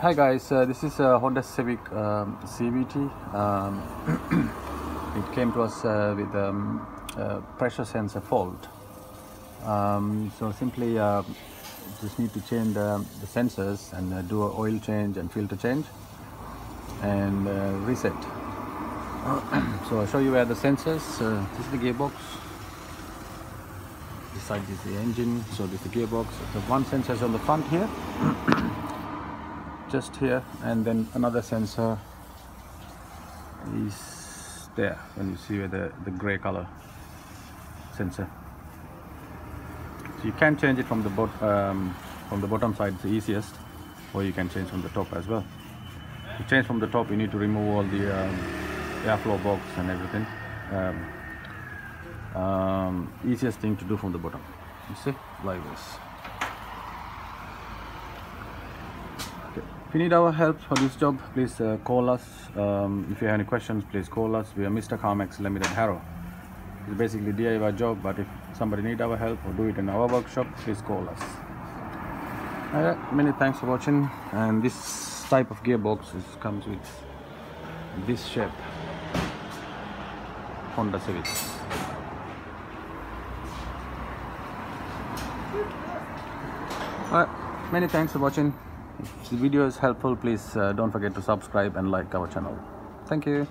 Hi guys, uh, this is a Honda Civic um, CVT. Um, it came to us uh, with um, a pressure sensor fault. Um, so simply uh, just need to change the, the sensors and uh, do an oil change and filter change and uh, reset. so I'll show you where the sensors, uh, this is the gearbox, this side is the engine, so this is the gearbox. The one sensor is on the front here just here and then another sensor is there when you see where the, the gray color sensor. So you can change it from the bot um, from the bottom side it's the easiest or you can change from the top as well. To change from the top you need to remove all the um, airflow box and everything. Um, um, easiest thing to do from the bottom. You see? Like this If you need our help for this job, please uh, call us. Um, if you have any questions, please call us. We are Mr. Carmax Limited Harrow. It's basically DIY job, but if somebody need our help or do it in our workshop, please call us. Many thanks for watching. And this type of gearbox is, comes with this shape, Honda Civic. Alright, many thanks for watching. If the video is helpful, please uh, don't forget to subscribe and like our channel. Thank you.